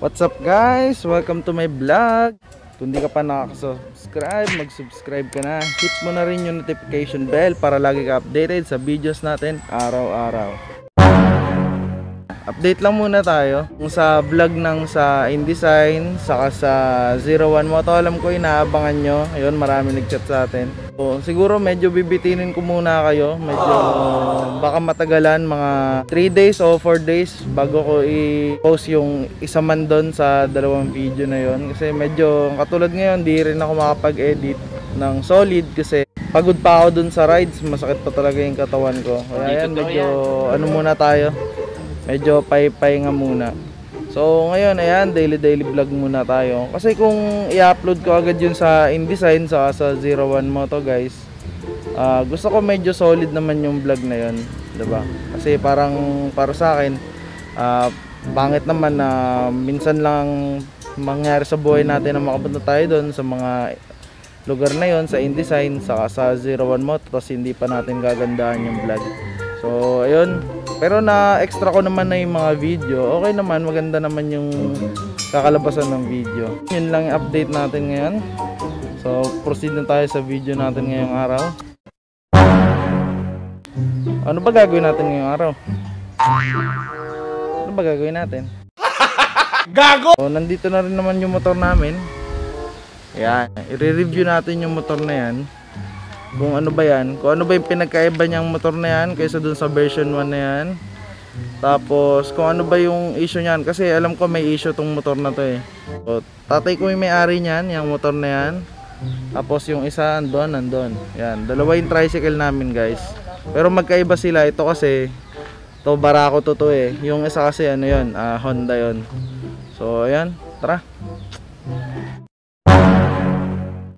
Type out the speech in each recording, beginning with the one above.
What's up guys? Welcome to my vlog. Kung di ka pa nakaka-subscribe, mag-subscribe ka na. Hit mo na rin yung notification bell para lagi ka updated sa videos natin araw-araw. Update lang muna tayo. Sa vlog ng sa InDesign saka sa 01 Moto alam ko inaabangan nyo. Ayun marami nagchat sa atin. So, siguro medyo bibitinin ko muna kayo. Medyo baka matagalan mga 3 days o 4 days bago ko i-post yung isa man doon sa dalawang video na yon kasi medyo katulad ngayon di rin ako makapag-edit ng solid kasi pagod pa ako dun sa rides. Masakit pa talaga yung katawan ko. Kaya yan medyo ano muna tayo medyo pay-pay nga muna. So ngayon ayan, daily daily vlog muna tayo. Kasi kung i-upload ko agad yun sa InDesign sa sa 01 Moto guys. Uh, gusto ko medyo solid naman yung vlog na yun, 'di ba? Kasi parang para sa akin uh, pangit naman na minsan lang mangyari sa buhay natin na makapunta tayo doon sa mga lugar na yon sa InDesign sa sa 01 Moto tapos hindi pa natin gagandahan yung vlog. So ayun, pero na extra ko naman na yung mga video. Okay naman, maganda naman yung kakalabasan ng video. Yun lang yung update natin ngayon. So, proceed na tayo sa video natin ngayong araw. Ano ba gagawin natin ngayong araw? Ano ba gagawin natin? Gago! So, nandito na rin naman yung motor namin. Yan, i-review natin yung motor na yan kung ano ba yan. Kung ano ba yung pinagkaiba niyang motor na yan kaysa dun sa version 1 na yan. Tapos kung ano ba yung issue niyan. Kasi alam ko may issue tong motor na to eh. So, tatay ko yung may-ari niyan yung motor na yan. Tapos yung isa andon andon yan. Dalawa yung tricycle namin guys. Pero magkaiba sila. Ito kasi to barako to to eh. Yung isa kasi ano yun uh, Honda yon so ayan. Tara.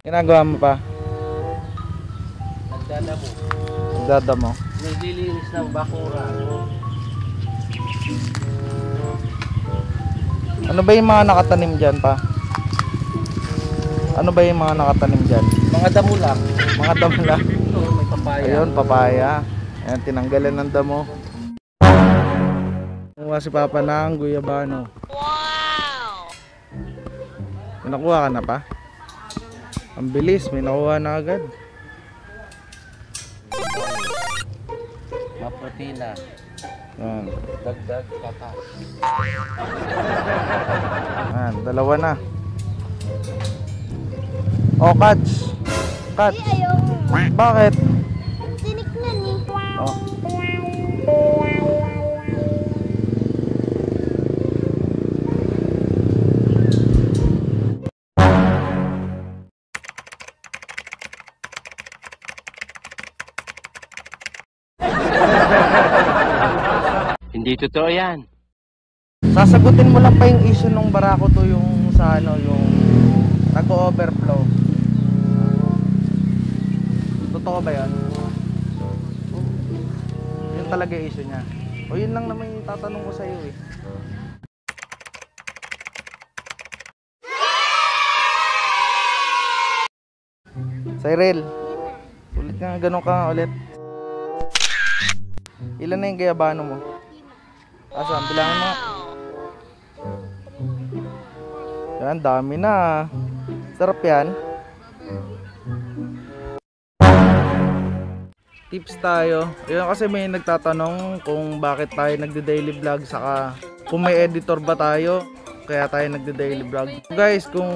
Ginagawa mo pa Nagdadamo. Nagdadamo. Naglilinis ng bakura. Ano ba yung mga nakatanim dyan pa? Ano ba yung mga nakatanim dyan? Mga damo lang. Mga damo lang. Ito, may papaya. Ayun, papaya. Ayan, tinanggalan ng damo. Kumuha si Papa ng guyabano. Wow! May nakuha ka na pa? Ang bilis, may nakuha na agad. Maprotina. Ayan. Dagdag kata. Ayan, dalawa na. Oh, ayaw mo. Bakit? Tiniknan eh. Oh. Hindi totoo yan. Sasagutin mo lang pa yung issue nung barako to yung sa ano, yung nag-overflow. Totoo ba yun? Yun talaga yung issue niya. O yun lang naman yung tatanong ko sa iyo eh. Cyril, ulit nga, ganun ka ulit. Ilan na yung gayabano mo? Asan? Bilangin mo. Yan, dami na. Sarap yan. Tips tayo. Yun kasi may nagtatanong kung bakit tayo nagde-daily vlog saka kung may editor ba tayo kaya tayo nagde-daily vlog. Guys, kung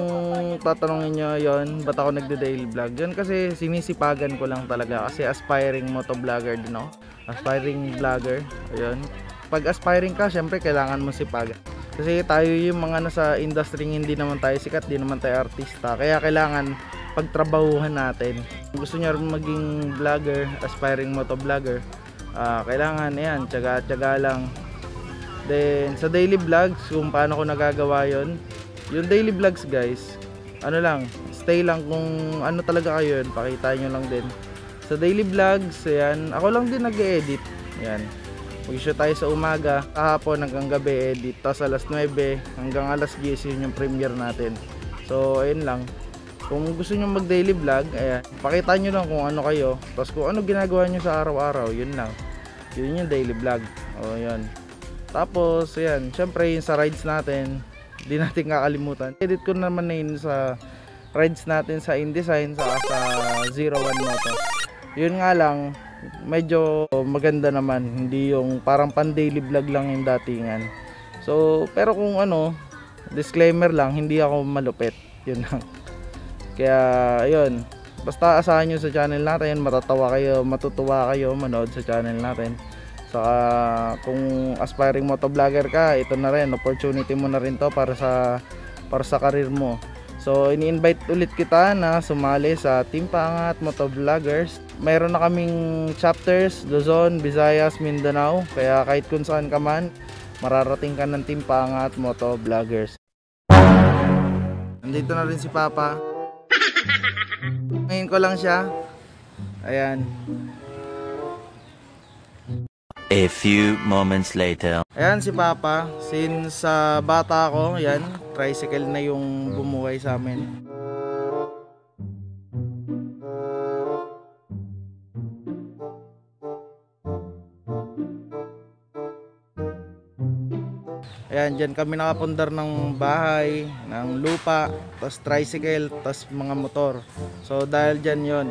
tatanungin nyo yon ba't ako nagde-daily vlog? Yun kasi sinisipagan ko lang talaga kasi aspiring motovlogger din ako. Aspiring vlogger. Ayun. Pag aspiring ka, syempre kailangan mo sipagan. Kasi tayo yung mga nasa industry hindi naman tayo sikat, di naman tayo artista. Kaya kailangan pagtrabahuhan natin. Kung gusto nyo maging vlogger, aspiring motovlogger, ah kailangan yan, tsaga-tsaga lang. Then, sa daily vlogs, kung paano ko nagagawa yon yung daily vlogs guys, ano lang, stay lang kung ano talaga kayo yun, pakita nyo lang din. Sa daily vlogs, ayan, ako lang din nag-edit. Ayan. Mag-shoot tayo sa umaga, kahapon hanggang gabi edit, tapos alas 9 hanggang alas 10 yun yung premiere natin. So, ayun lang. Kung gusto nyo mag daily vlog, ayan, pakita nyo lang kung ano kayo. Tapos kung ano ginagawa nyo sa araw-araw, yun lang. Yun yung daily vlog. O, yun. Tapos, ayan, syempre yung sa rides natin, di natin kakalimutan. Edit ko naman na yun sa rides natin sa InDesign sa sa 01 Moto. Yun nga lang, medyo maganda naman. Hindi yung parang pan daily vlog lang yung datingan. So, pero kung ano, disclaimer lang, hindi ako malupit. Yun lang. Kaya, ayun. Basta asahan nyo sa channel natin, matatawa kayo, matutuwa kayo manood sa channel natin. Saka kung aspiring motovlogger ka, ito na rin, opportunity mo na rin to para sa para sa karir mo. So, ini-invite ulit kita na sumali sa Team Pangat Motovloggers. Mayroon na kaming chapters, Luzon, Visayas, Mindanao. Kaya kahit kung saan ka man, mararating ka ng Team Pangat Motovloggers. Nandito na rin si Papa. Ngayon ko lang siya. Ayan. A few moments later. Ayan si Papa. Since sa bata ako, yan, tricycle na yung bumuhay sa amin. Ayan, dyan kami nakapundar ng bahay, ng lupa, tas tricycle, tas mga motor. So dahil dyan yon.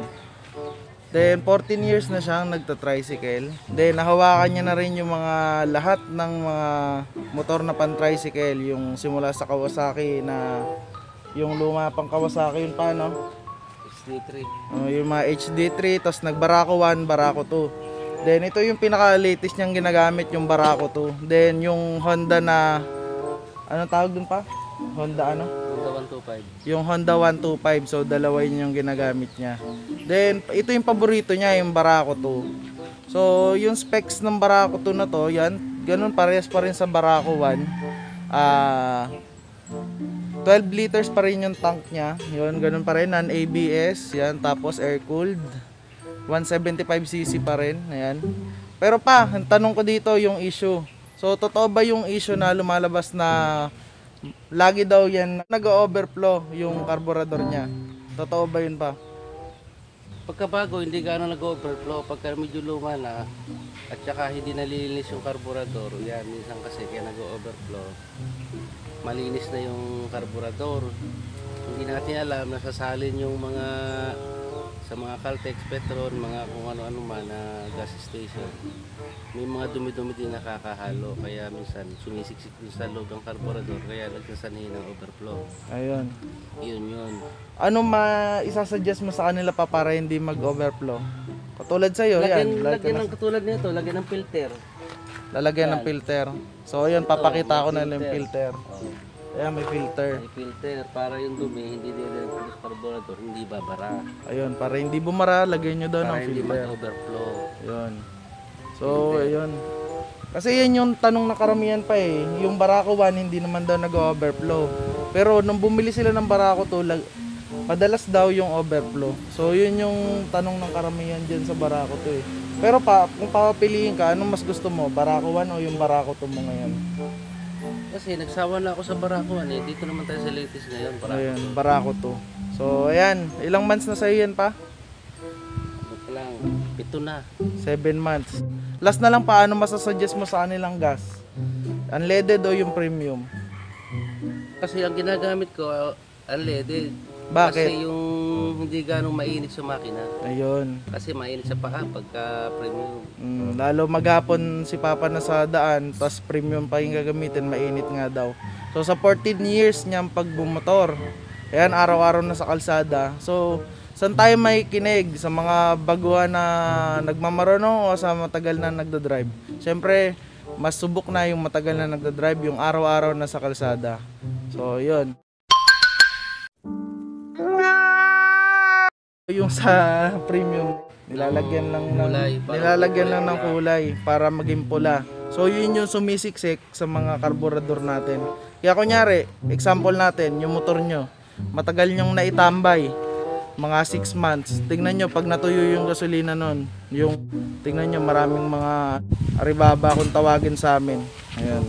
Then 14 years na siyang nagta-tricycle. Then nahawakan niya na rin yung mga lahat ng mga motor na pan-tricycle, yung simula sa Kawasaki na yung luma pang Kawasaki yun paano? HD3. Uh, yung mga HD3, tapos nag-Barako 1, Barako 2. Then ito yung pinaka-latest niyang ginagamit, yung Barako 2. Then yung Honda na, ano tawag dun pa? Honda ano? Honda 125. Yung Honda 125, so dalawa yun yung ginagamit niya. Then ito yung paborito niya, yung Barako 2. So yung specs ng Barako 2 na to, yan, ganun parehas pa rin sa Barako 1. Ah... 12 liters pa rin yung tank niya. Yun, ganun pa rin. Non-ABS. Yan. Tapos air-cooled. 175cc pa rin. Ayan. Pero pa, ang tanong ko dito yung issue. So, totoo ba yung issue na lumalabas na lagi daw yan nag-overflow yung carburetor niya? Totoo ba yun pa? Pagkabago, hindi gaano nag-overflow. Pagka medyo luma na, at saka hindi nalilinis yung karburador, yan, minsan kasi kaya nag-overflow. Malinis na yung karburador. Hindi natin alam, nasasalin yung mga sa mga Caltex, Petron, mga kung ano-ano man na gas station. May mga dumi-dumi din nakakahalo, kaya minsan sumisiksik din sa loob ng karburador, kaya nagsasanay ng overflow. Ayun. Yun yun. Ano ma isasuggest mo sa kanila pa para hindi mag-overflow? Katulad sa'yo, yan. Lagyan, Like lagyan ng katulad nito, lagyan ng filter. lalagyan ng filter. So, ayun, papakita ko na lang yung filter. Oh, Ayan, may filter. may filter para yung dumi hindi dire sa carburetor, hindi babara. Ayun, para hindi bumara, lagyan nyo daw ng Para hindi filter. mag-overflow. Ayun. So, ayun. Kasi yan yung tanong na karamihan pa eh. Yung Barako 1 hindi naman daw nag-overflow. Pero nung bumili sila ng Barako 2, lag- madalas daw yung overflow. So, yun yung tanong ng karamihan dyan sa Barako 2 eh. Pero pa, kung papapiliin ka, anong mas gusto mo? Barako 1 o yung Barako 2 mo ngayon? Kasi nagsawa na ako sa Barakuan eh. Dito naman tayo sa latest ngayon. Para Ayun, Barako 2. So, ayan. Ilang months na sa'yo yan pa? ano lang, pito na. 7 months. Last na lang, paano masasuggest mo sa kanilang gas? Unleaded o yung premium? Kasi ang ginagamit ko, uh, unleaded. Bakit? Kasi yung hindi ganong mainit sa makina. Ayun. Kasi mainit sa paa pagka premium. Mm, lalo maghapon si Papa na sa daan, tas premium pa yung gagamitin, mainit nga daw. So sa 14 years niyang pagbumotor, ayan araw-araw na sa kalsada. So saan tayo may kinig sa mga baguhan na nagmamarunong o sa matagal na nagda-drive? Siyempre, mas subok na yung matagal na nagda-drive, yung araw-araw na sa kalsada. So yun. Yung sa premium, nilalagyan lang ng Kulay, nilalagyan lang ng kulay para maging pula. So yun yung sumisiksik sa mga karburador natin. Kaya kunyari, example natin, yung motor nyo, matagal nyong naitambay, mga 6 months. Tingnan nyo, pag natuyo yung gasolina nun, yung, tingnan nyo, maraming mga aribaba kung tawagin sa amin. Ayan.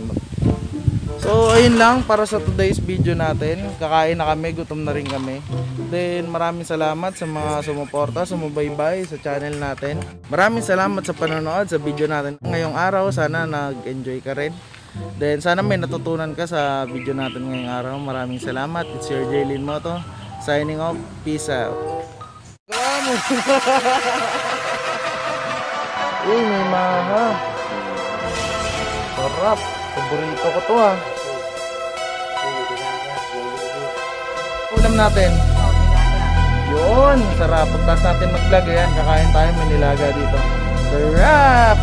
So, ayun lang para sa today's video natin. Kakain na kami, gutom na rin kami. Then, maraming salamat sa mga sumuporta, sumubaybay sa channel natin. Maraming salamat sa panonood sa video natin. Ngayong araw, sana nag-enjoy ka rin. Then sana may natutunan ka sa video natin ngayong araw. Maraming salamat. It's your Jaylin Moto. Signing off. Peace out. Uy, may maha. Sarap. Paborito ko to ah. Ulam natin. Yun, sarap. Pagtas natin mag-vlog, ayan, kakain tayo, may nilaga dito. Sarap!